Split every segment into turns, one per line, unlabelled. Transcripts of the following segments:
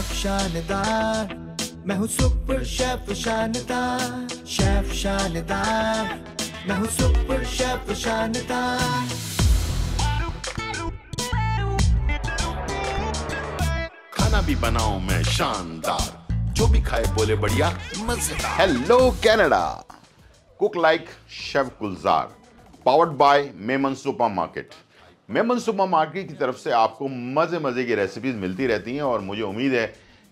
Chef शानदार, मैं हूँ सुपर शेफ शानदार शेफ शानदार, मैं हूँ सुपर शेफ शानदार।
खाना भी बनाऊँ मैं शानदार, जो भी खाए बोले बढ़िया, मज़ेदार। Hello Canada cook like chef Gulzar powered by Memon super Memon super market की तरफ़ से आपको मज़े मज़े की रेसिपीज़ मिलती रहती हैं और मुझे उम्मीद है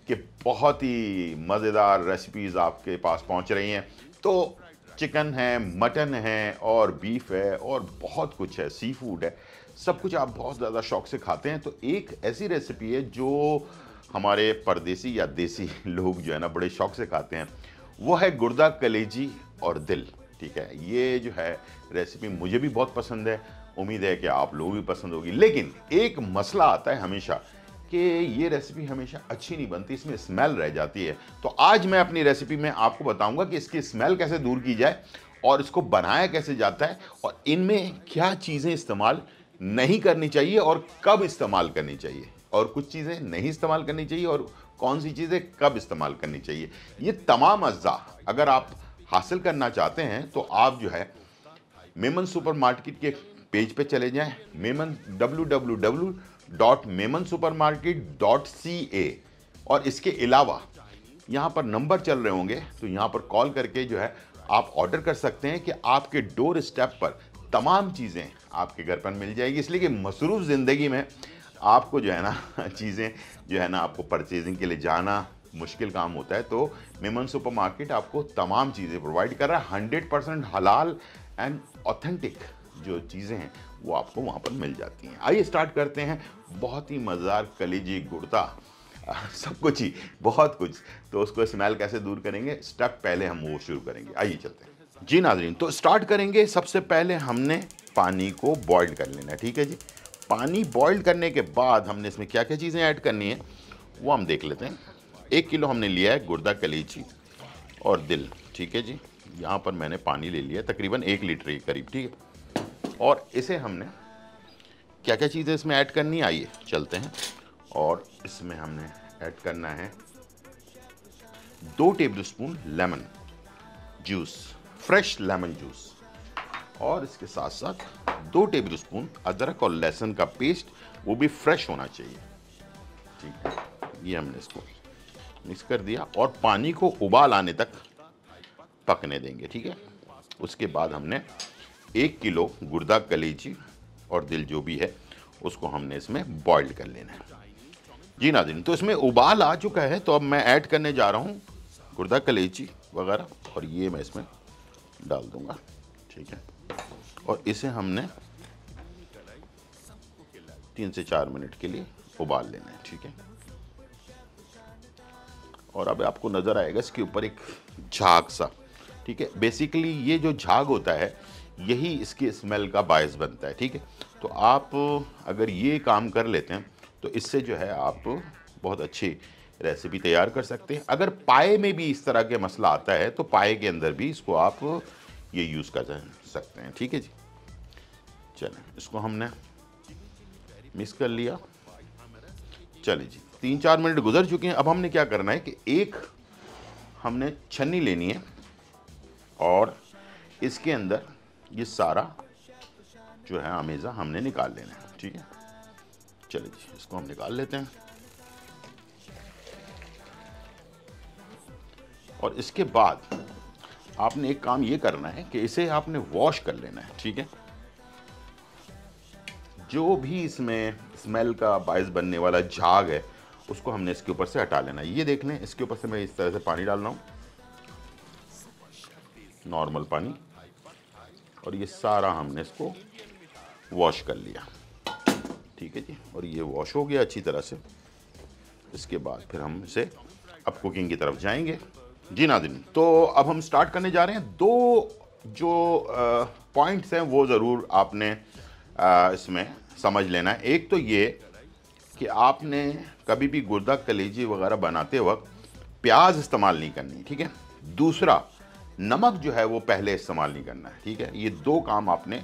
कि बहुत ही मज़ेदार रेसिपीज़ आपके पास पहुँच रही हैं। तो चिकन है मटन है और बीफ है और बहुत कुछ है सी फ़ूड है। सब कुछ आप बहुत ज़्यादा शौक से खाते हैं। तो एक ऐसी रेसिपी है जो हमारे परदेसी या देसी लोग जो है ना, बड़े शौक से खाते हैं। वो है गुर्दा कलेजी और दिल। ठीक है, ये जो है रेसिपी मुझे भी बहुत पसंद है, उम्मीद है कि आप लोगों भी पसंद होगी। लेकिन एक मसला आता है हमेशा कि ये रेसिपी हमेशा अच्छी नहीं बनती, इसमें स्मेल रह जाती है। तो आज मैं अपनी रेसिपी में आपको बताऊँगा कि इसकी स्मेल कैसे दूर की जाए और इसको बनाया कैसे जाता है और इनमें क्या चीज़ें इस्तेमाल नहीं करनी चाहिए और कब इस्तेमाल करनी चाहिए और कुछ चीज़ें नहीं इस्तेमाल करनी चाहिए और कौन सी चीज़ें कब इस्तेमाल करनी चाहिए। ये तमाम अज्जा, अगर आप हासिल करना चाहते हैं तो आप जो है, मेमन सुपर मार्केट के पेज पे चले जाएँ। Memon W W W dot Memon supermarket dot C A और इसके अलावा यहाँ पर नंबर चल रहे होंगे तो यहाँ पर कॉल करके जो है, आप ऑर्डर कर सकते हैं कि आपके डोर स्टेप पर तमाम चीज़ें आपके घर पर मिल जाएगी। इसलिए कि मसरूफ़ ज़िंदगी में आपको जो है ना, चीज़ें जो है ना, आपको परचेजिंग के लिए जाना मुश्किल काम होता है तो मेमन सुपर मार्केट आपको तमाम चीज़ें प्रोवाइड कर रहा है। हंड्रेड परसेंट हलाल एंड ऑथेंटिक जो चीज़ें हैं, वो आपको वहाँ पर मिल जाती हैं। आइए स्टार्ट करते हैं। बहुत ही मज़ेदार कलीजी गुड़ता सब कुछ ही, बहुत कुछ। तो उसको स्मेल कैसे दूर करेंगे? स्टेप पहले हम वो शुरू करेंगे। आइए चलते हैं। जी नाजरीन तो स्टार्ट करेंगे। सबसे पहले हमने पानी को बॉइल कर लेना है, ठीक है जी? पानी बॉइल करने के बाद हमने इसमें क्या क्या चीज़ें ऐड करनी है, वो हम देख लेते हैं। एक किलो हमने लिया है गुर्दा कलीची और दिल, ठीक है जी? यहाँ पर मैंने पानी ले लिया, तकरीबन एक लीटर के करीब, ठीक है? और इसे हमने क्या क्या चीज़ें इसमें ऐड करनी आइए, चलते हैं। और इसमें हमने ऐड करना है दो tablespoon lemon juice, fresh lemon juice. और इसके साथ साथ दो टेबल स्पून अदरक और लहसुन का पेस्ट, वो भी फ्रेश होना चाहिए। ठीक है, ये हमने इसको मिक्स कर दिया और पानी को उबाल आने तक पकने देंगे, ठीक है? उसके बाद हमने एक किलो गुर्दा कलेजी और दिल जो भी है, उसको हमने इसमें बॉइल्ड कर लेना है। जी नादिन तो इसमें उबाल आ चुका है तो अब मैं ऐड करने जा रहा हूँ गुर्दा कलेजी वगैरह, और ये मैं इसमें डाल दूँगा, ठीक है? और इसे हमने तीन से चार मिनट के लिए उबाल लेना है, ठीक है? और अब आपको नज़र आएगा इसके ऊपर एक झाग सा, ठीक है? बेसिकली ये जो झाग होता है, यही इसकी स्मेल का बायस बनता है, ठीक है? तो आप अगर ये काम कर लेते हैं तो इससे जो है आप बहुत अच्छी रेसिपी तैयार कर सकते हैं। अगर पाए में भी इस तरह के मसला आता है तो पाए के अंदर भी इसको आप ये यूज़ कर सकते हैं, ठीक है जी? चलें, इसको हमने मिक्स कर लिया। चलिए जी। तीन चार मिनट गुजर चुके हैं। अब हमने क्या करना है कि एक हमने छन्नी लेनी है और इसके अंदर ये सारा जो है अमेज़ा हमने निकाल लेना है। ठीक है? चलिए जी, इसको हम निकाल लेते हैं। और इसके बाद आपने एक काम ये करना है कि इसे आपने वॉश कर लेना है। ठीक है? जो भी इसमें स्मेल का बायस बनने वाला झाग है उसको हमने इसके ऊपर से हटा लेना है। ये देख लें इसके ऊपर से मैं इस तरह से पानी डाल रहा हूँ। नॉर्मल पानी। और ये सारा हमने इसको वॉश कर लिया। ठीक है जी? और ये वॉश हो गया अच्छी तरह से। इसके बाद फिर हम इसे अब कुकिंग की तरफ़ जाएँगे। जी नादिन तो अब हम स्टार्ट करने जा रहे हैं। दो जो पॉइंट्स हैं वो ज़रूर आपने आ, इसमें समझ लेना है। एक तो ये कि आपने कभी भी गुर्दा, कलेजी वगैरह बनाते वक्त प्याज इस्तेमाल नहीं करनी, ठीक है? दूसरा, नमक जो है वो पहले इस्तेमाल नहीं करना है ठीक है? ये दो काम आपने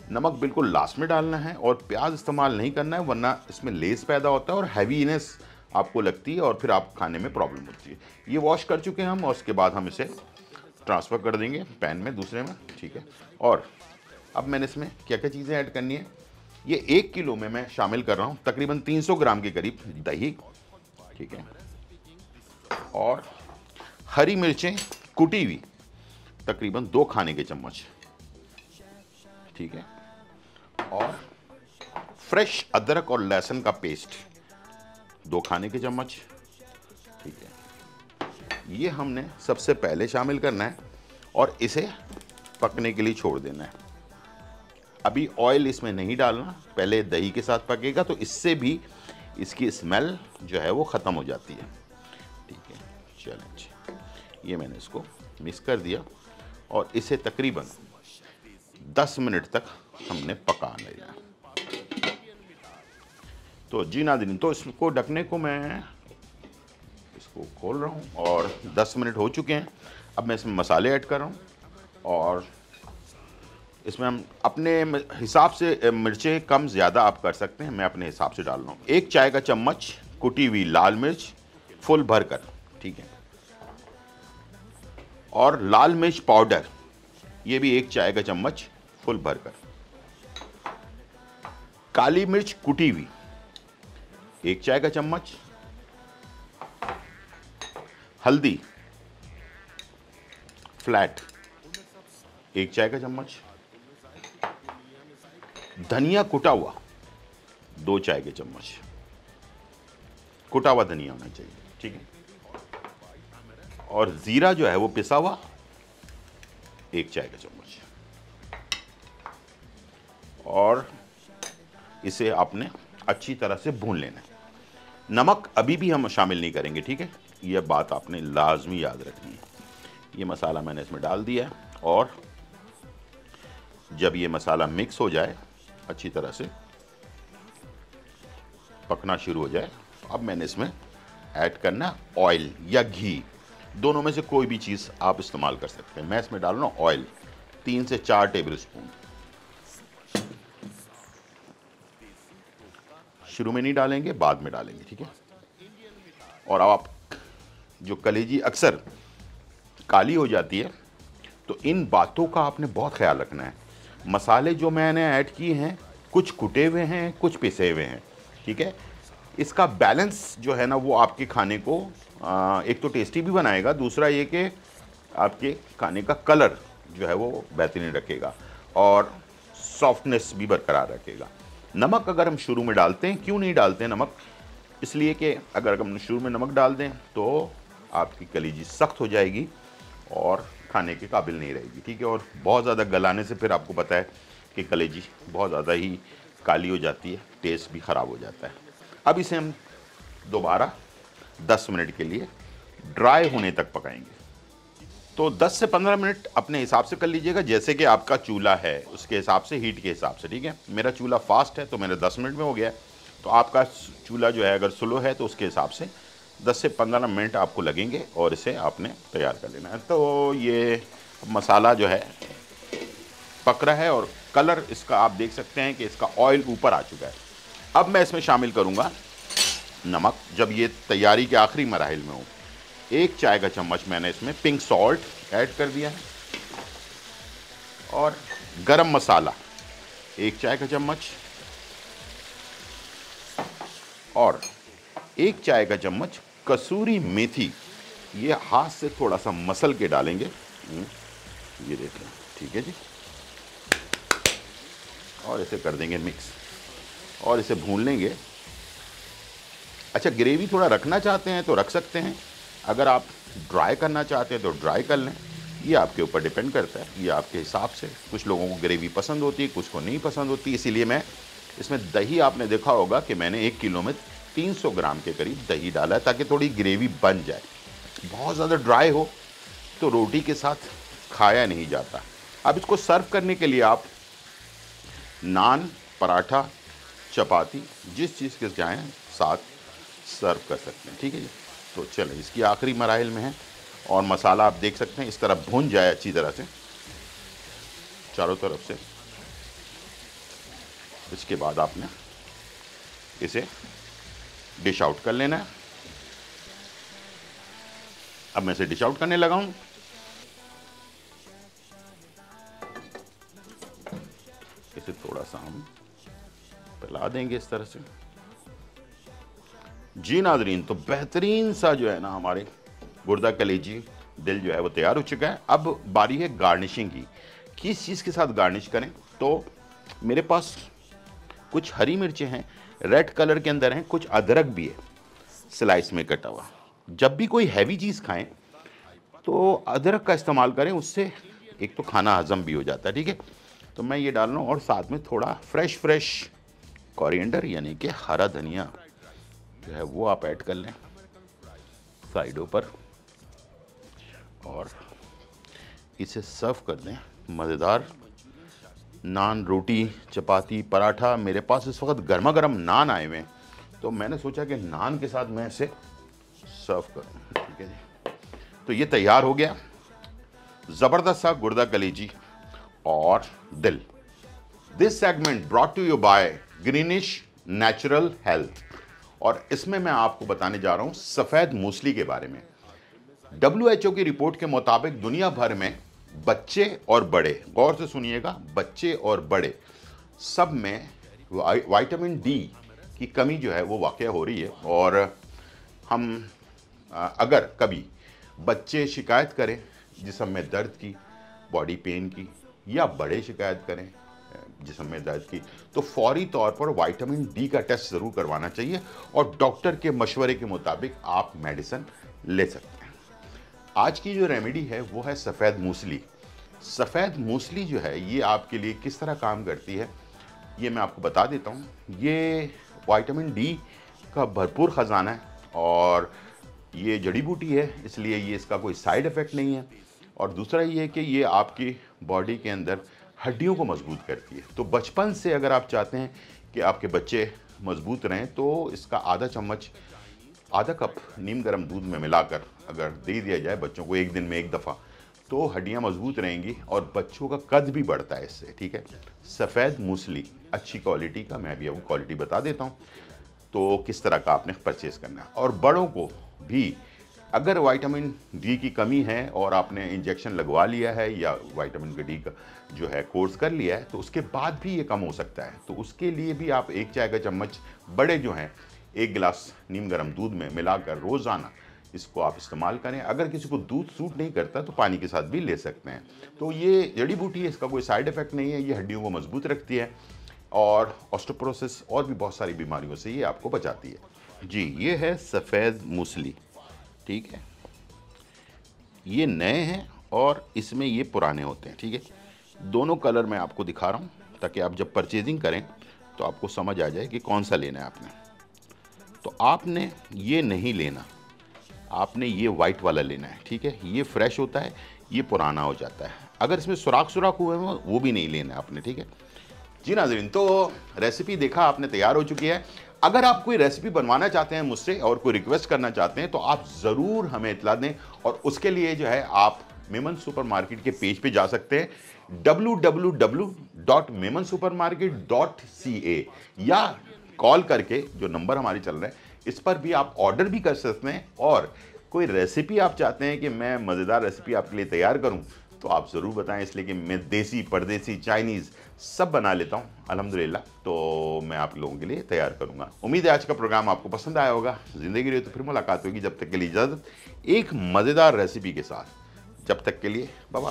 नमक बिल्कुल लास्ट में डालना है और प्याज इस्तेमाल नहीं करना है, वरना इसमें लेस पैदा होता है और हैवीनेस आपको लगती है और फिर आप खाने में प्रॉब्लम होती है। ये वॉश कर चुके हैं हम और उसके बाद हम इसे ट्रांसफ़र कर देंगे पैन में, दूसरे में, ठीक है? और अब मैंने इसमें क्या क्या चीज़ें ऐड करनी है? ये एक किलो में मैं शामिल कर रहा हूँ, तकरीबन 300 ग्राम के करीब दही, ठीक है? और हरी मिर्चें कुटी हुई, तकरीबन दो खाने के चम्मच, ठीक है? और फ्रेश अदरक और लहसुन का पेस्ट, दो खाने के चम्मच, ठीक है? ये हमने सबसे पहले शामिल करना है और इसे पकने के लिए छोड़ देना है। अभी ऑयल इसमें नहीं डालना पहले दही के साथ पकेगा तो इससे भी इसकी स्मेल जो है वो ख़त्म हो जाती है। ठीक है चलें ये मैंने इसको मिक्स कर दिया और इसे तकरीबन 10 मिनट तक हमने पका लेना तो जी नादिन तो इसको ढकने को मैं इसको खोल रहा हूँ और 10 मिनट हो चुके हैं। अब मैं इसमें मसाले ऐड कर रहा हूँ और इसमें हम अपने हिसाब से मिर्चें कम, ज़्यादा आप कर सकते हैं, मैं अपने हिसाब से डाल रहा एक चाय का चम्मच, कुटी हुई लाल मिर्च, फुल भर कर ठीक है। और लाल मिर्च पाउडर, ये भी एक चाय का चम्मच, फुल भर कर काली मिर्च कुटी हुई, एक चाय का चम्मच। हल्दी, फ्लैट, एक चाय का चम्मच। धनिया कुटा हुआ दो चाय के चम्मच। कुटा हुआ धनिया होना चाहिए, ठीक है? और ज़ीरा जो है वो पिसा हुआ एक चाय का चम्मच। और इसे आपने अच्छी तरह से भून लेना है। नमक अभी भी हम शामिल नहीं करेंगे, ठीक है? यह बात आपने लाजमी याद रखनी है। ये मसाला मैंने इसमें डाल दिया है और जब ये मसाला मिक्स हो जाए अच्छी तरह से पकना शुरू हो जाए। अब मैंने इसमें ऐड करना ऑयल या घी। दोनों में से कोई भी चीज़ आप इस्तेमाल कर सकते हैं। मैं इसमें डाल रहा ऑयल तीन से चार टेबल स्पून शुरू में नहीं डालेंगे, बाद में डालेंगे, ठीक है? और अब आप जो कलेजी अक्सर काली हो जाती है तो इन बातों का आपने बहुत ख्याल रखना है। मसाले जो मैंने ऐड किए हैं कुछ कुटे हुए हैं कुछ पिसे हुए हैं ठीक है? इसका बैलेंस जो है ना वो आपके खाने को आ, एक तो टेस्टी भी बनाएगा दूसरा ये कि आपके खाने का कलर जो है वो बेहतरीन रखेगा और सॉफ्टनेस भी बरकरार रखेगा। नमक अगर हम शुरू में डालते हैं क्यों नहीं डालते नमक? इसलिए कि अगर हम शुरू में नमक डाल दें तो आपकी कलीजी सख्त हो जाएगी और खाने के काबिल नहीं रहेगी, ठीक है? और बहुत ज़्यादा गलाने से फिर आपको पता है कि कलेजी बहुत ज़्यादा ही काली हो जाती है टेस्ट भी ख़राब हो जाता है। अब इसे हम दोबारा 10 मिनट के लिए ड्राई होने तक पकाएँगे। तो 10 से 15 मिनट अपने हिसाब से कर लीजिएगा, जैसे कि आपका चूल्हा है, उसके हिसाब से हीट के हिसाब से, ठीक है? मेरा चूल्हा फास्ट है तो मेरा 10 मिनट में हो गया तो आपका चूल्हा जो है, अगर स्लो है तो उसके हिसाब से 10 से 15 मिनट आपको लगेंगे और इसे आपने तैयार कर लेना है। तो ये मसाला जो है, पक रहा है और कलर इसका आप देख सकते हैं कि इसका ऑयल ऊपर आ चुका है। अब मैं इसमें शामिल करूँगा नमक, जब ये तैयारी के आखिरी मराहल में हो। एक चाय का चम्मच मैंने इसमें पिंक सॉल्ट ऐड कर दिया है। और गरम मसाला, एक चाय का चम्मच। और एक चाय का चम्मच, कसूरी मेथी। ये हाथ से थोड़ा सा मसल के डालेंगे। ये देख लें। ठीक है जी। और इसे कर देंगे मिक्स। और इसे भून लेंगे। अच्छा ग्रेवी थोड़ा रखना चाहते हैं तो रख सकते हैं। अगर आप ड्राई करना चाहते हैं तो ड्राई कर लें। ये आपके ऊपर डिपेंड करता है। ये आपके हिसाब से। कुछ लोगों को ग्रेवी पसंद होती है, कुछ को नहीं पसंद होती। इसीलिए मैं, इसमें दही आपने देखा होगा कि मैंने एक किलो में 300 ग्राम के करीब दही डाला है ताकि थोड़ी ग्रेवी बन जाए। बहुत ज़्यादा ड्राई हो तो रोटी के साथ खाया नहीं जाता। अब इसको सर्व करने के लिए आप नान, पराठा, चपाती, जिस चीज़ के चाहें साथ सर्व कर सकते हैं, ठीक है जी? तो चलो, इसकी आखिरी मराहल में है और मसाला आप देख सकते हैं, इस तरह भून जाए अच्छी तरह से। चारों तरफ़ से। इसके बाद आपने इसे डिश आउट कर लेना है। अब मैं इसे डिश आउट करने लगा हूँ। इसे थोड़ा सा हम पिला देंगे इस तरह से। जी नाजरीन तो बेहतरीन सा जो है ना हमारे गुर्दा कलेजी दिल जो है वो तैयार हो चुका है। अब बारी है गार्निशिंग की। किस चीज़ के साथ गार्निश करें? तो मेरे पास कुछ हरी मिर्चें हैं रेड कलर के अंदर हैं, कुछ अदरक भी है स्लाइस में कटा हुआ। जब भी कोई हैवी चीज़ खाएँ तो अदरक का इस्तेमाल करें, उससे एक तो खाना हजम भी हो जाता है, ठीक है? तो मैं ये डाल रहा हूँ और साथ में थोड़ा फ्रेश फ्रेश कॉरिएंडर यानी कि हरा धनिया जो है, वो आप ऐड कर लें साइडों पर और इसे सर्व कर दें, मज़ेदार नान, रोटी, चपाती, पराठा, मेरे पास इस वक्त गर्मा गर्म नान आए हुए हैं। तो मैंने सोचा कि नान के साथ मैं इसे सर्व करूँ। ठीक है जी। तो ये तैयार हो गया। ज़बरदस्त सा गुर्दा कलीजी और दिल। This segment brought to you by Greenish Natural Health और इसमें मैं आपको बताने जा रहा हूँ सफ़ेद मूसली के बारे में। डब्ल्यूएचओ की रिपोर्ट के मुताबिक दुनिया भर में बच्चे और बड़े, गौर से सुनिएगा, बच्चे और बड़े, सब में वाइटामिन डी की कमी जो है वो वाक़ हो रही है। और हम अगर कभी बच्चे शिकायत करें जिसम में दर्द की, बॉडी पेन की, या बड़े शिकायत करें जिसम में दर्द की तो फौरी तौर पर वाइटामिन डी का टेस्ट ज़रूर करवाना चाहिए और डॉक्टर के मशवरे के मुताबिक आप मेडिसिन ले सकते हैं। आज की जो रेमेडी है, वो है सफ़ेद मूसली। सफ़ेद मूसली जो है, ये आपके लिए किस तरह काम करती है, ये मैं आपको बता देता हूँ। ये वाइटामिन डी का भरपूर ख़जाना है और ये जड़ी बूटी है, इसलिए ये इसका कोई साइड इफ़ेक्ट नहीं है। और दूसरा ये है कि ये आपकी बॉडी के अंदर हड्डियों को मज़बूत करती है। तो बचपन से अगर आप चाहते हैं कि आपके बच्चे मज़बूत रहें तो इसका आधा चम्मच आधा कप नीम गर्म दूध में मिलाकर अगर दे दिया जाए बच्चों को एक दिन में एक दफ़ा तो हड्डियाँ मज़बूत रहेंगी और बच्चों का कद भी बढ़ता है इससे, ठीक है? सफ़ेद मूसली, अच्छी क्वालिटी का, मैं अभी आपको क्वालिटी बता देता हूँ तो किस तरह का आपने परचेज़ करना है? और बड़ों को भी, अगर वाइटामिन डी की कमी है और आपने इंजेक्शन लगवा लिया है या विटामिन डी का जो है कोर्स कर लिया है तो उसके बाद भी ये कम हो सकता है। तो उसके लिए भी आप एक चाय का चम्मच बड़े जो हैं एक गिलास नीम गर्म दूध में मिलाकर रोज़ाना इसको आप इस्तेमाल करें। अगर किसी को दूध सूट नहीं करता तो पानी के साथ भी ले सकते हैं। तो ये जड़ी बूटी है, इसका कोई साइड इफ़ेक्ट नहीं है, ये हड्डियों को मज़बूत रखती है और ऑस्टोप्रोसेस और भी बहुत सारी बीमारियों से ये आपको बचाती है। जी, ये है सफ़ेद मूसली, ठीक है? ये नए हैं और इसमें ये पुराने होते हैं, ठीक है? दोनों कलर मैं आपको दिखा रहा हूँ, ताकि आप जब परचेजिंग करें तो आपको समझ आ जाए कि कौन सा लेना है आपने। तो आपने ये नहीं लेना। आपने ये वाइट वाला लेना है, ठीक है? ये फ्रेश होता है, ये पुराना हो जाता है। अगर इसमें सुराख सुराख हुए हैं, वो भी नहीं लेना है आपने, ठीक है? जी नाजरीन तो रेसिपी देखा, आपने तैयार हो चुकी है। अगर आप कोई रेसिपी बनवाना चाहते हैं मुझसे और कोई रिक्वेस्ट करना चाहते हैं तो आप ज़रूर हमें इतला दें और उसके लिए जो है, आप मेमन सुपर मार्केट के पेज पे जा सकते हैं। www.memansupermarket.ca या कॉल करके जो नंबर हमारे चल रहे हैं, इस पर भी आप ऑर्डर भी कर सकते हैं और कोई रेसिपी आप चाहते हैं कि मैं मज़ेदार रेसिपी आपके लिए तैयार करूँ तो आप ज़रूर बताएँ इसलिए कि मैं देसी, परदेसी, चाइनीज़ सब बना लेता हूँ, अल्हम्दुलिल्लाह। तो मैं आप लोगों के लिए तैयार करूँगा। उम्मीद है आज का प्रोग्राम आपको पसंद आया होगा। ज़िंदगी रही तो फिर मुलाकात होगी। जब तक के लिए इजाज़त, एक मज़ेदार रेसिपी के साथ। जब तक के लिए बाबा